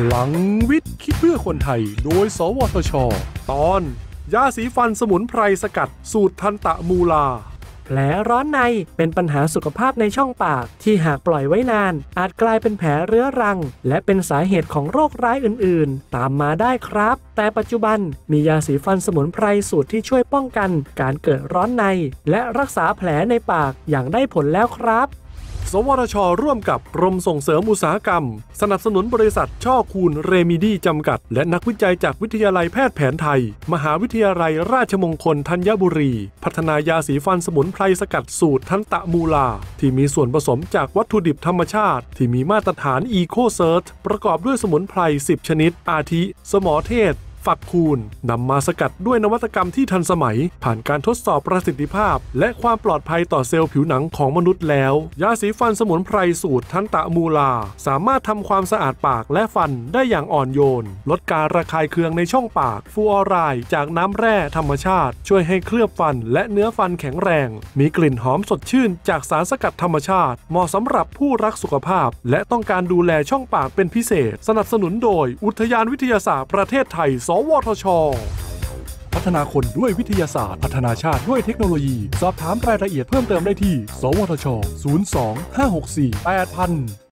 พลังวิทย์ คิดเพื่อคนไทย โดย สวทช ตอน ยาสีฟันสมุนไพรสกัด สูตรทันตะมูลา แผลร้อนในเป็นปัญหาสุขภาพในช่องปาก ที่หากปล่อยไว้นาน อาจกลายเป็นแผลเรื้อรัง และเป็นสาเหตุของโรคร้ายอื่น ๆ ตามมาได้ครับ แต่ปัจจุบันมียาสีฟันสมุนไพรสูตรที่ช่วยป้องกัน การเกิดร้อนใน และรักษาแผลในปากอย่างได้ผลแล้วครับ สวทช ร่วมกับกรมส่งเสริมอุตสาหกรรม สนับสนุนบริษัทช่อคูณเรมิดีจำกัด และนักวิจัยจากวิทยาลัยแพทย์แผนไทย มหาวิทยาลัยราชมงคลธัญบุรี พัฒนายาสีฟันสมุนไพรสกัดสูตรทันตะมูลา ที่มีส่วนผสมจากวัตถุดิบธรรมชาติ ที่มีมาตรฐาน e c o c e r t ประกอบด้วยสมุนไพร 10 ชนิด อาทิ สมอเทศ ฝักคูณนำมาสกัดด้วยนวัตกรรมที่ทันสมัย ผ่านการทดสอบประสิทธิภาพ และความปลอดภัยต่อเซลล์ผิวหนังของมนุษย์แล้ว ยาสีฟันสมุนไพรสูตรทันตะมูลา สามารถทำความสะอาดปากและฟันได้อย่างอ่อนโยน ลดการระคายเคืองในช่องปาก ฟูออไรด์จากน้ำแร่ธรรมชาติ ช่วยให้เคลือบฟันและเนื้อฟันแข็งแรง มีกลิ่นหอมสดชื่น จากสารสกัดธรรมชาติ เหมาะสำหรับผู้รักสุขภาพ และต้องการดูแลช่องปากเป็นพิเศษ สนับสนุนโดย อุทยานวิทยาศาสตร์ประเทศไทยสวทช พัฒนาคนด้วยวิทยาศาสตร์ พัฒนาชาติด้วยเทคโนโลยี สอบถามรายละเอียดเพิ่มเติมได้ที่ สวทช 02 564 8000